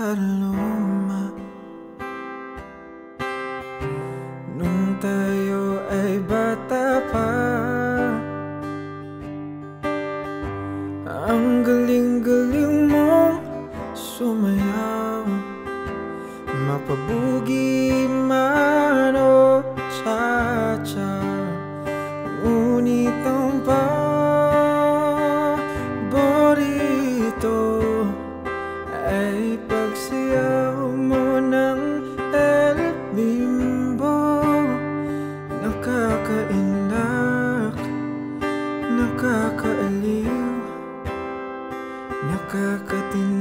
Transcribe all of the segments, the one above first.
napakaluma Nung tayo ay bata pa Ang galing-galing mong sumayaw Mapabugi man o cha-cha Nakakatindig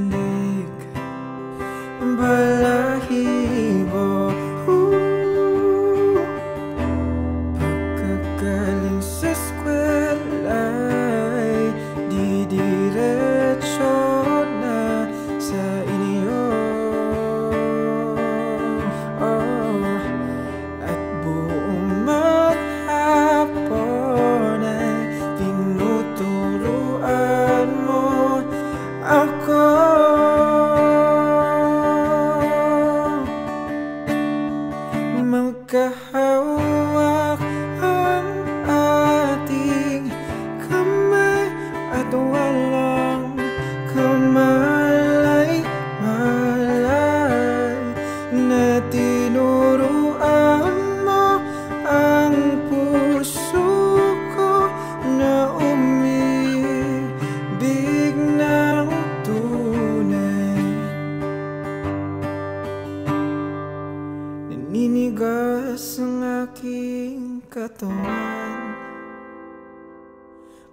Naninigas ang aking katawan.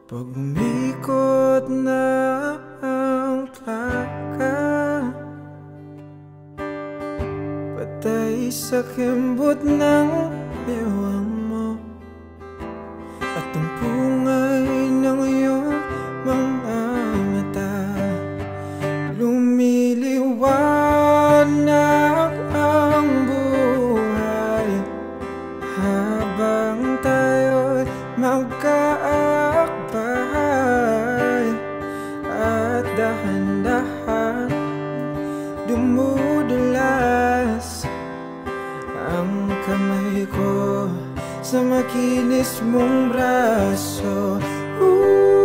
Pag umikot na ang plaka Patay sa kembot ng bewang Habang tayo'y magkaakbay At dahan-dahan dumudulas Ang kamay ko sa makinis mong braso Ooh.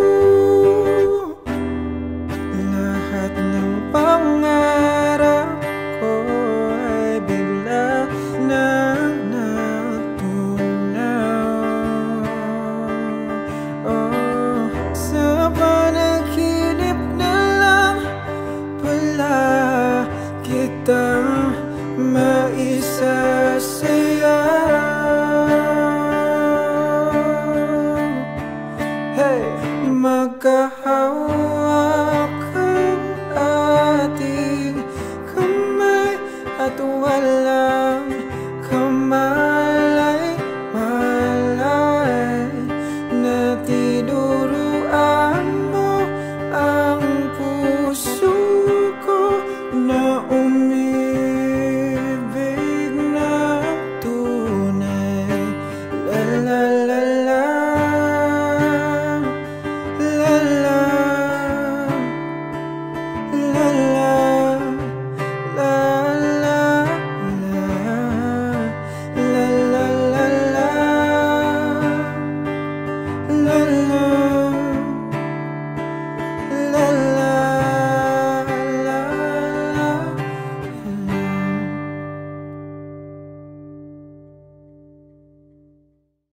Hey, makahawa